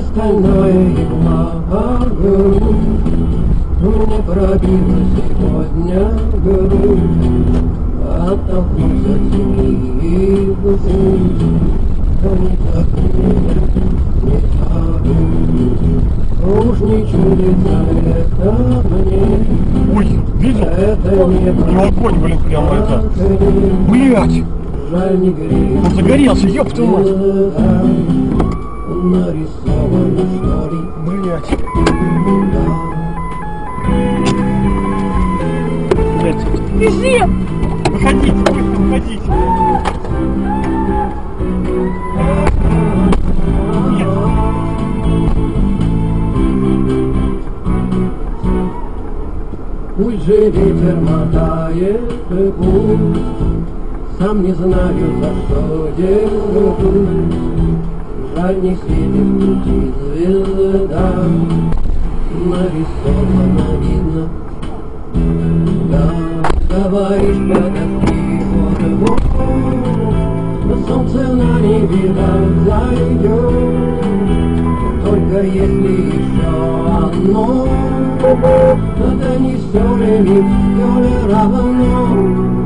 игла грудь Не пробила сегодня грудь Оттолкнулся от семьи и путь Да не так не так Уж не чудится это мне Ой, видел? Это не У него огонь, блин, прямо это. Блять! Жаль не греет Он загорелся, ёб твою мать! Нарисовано что ли Блять! Блять! Бежи! Выходите, выходите! Нет. Пусть же ветер мотает путь, Сам не знаю, за что держу. Светит в пути звезда, Нарисовано видно. Да, говоришь, подожди, вот вот, Солнце на небе зайдет, Только если еще оно, Да не все ли, все ли равно,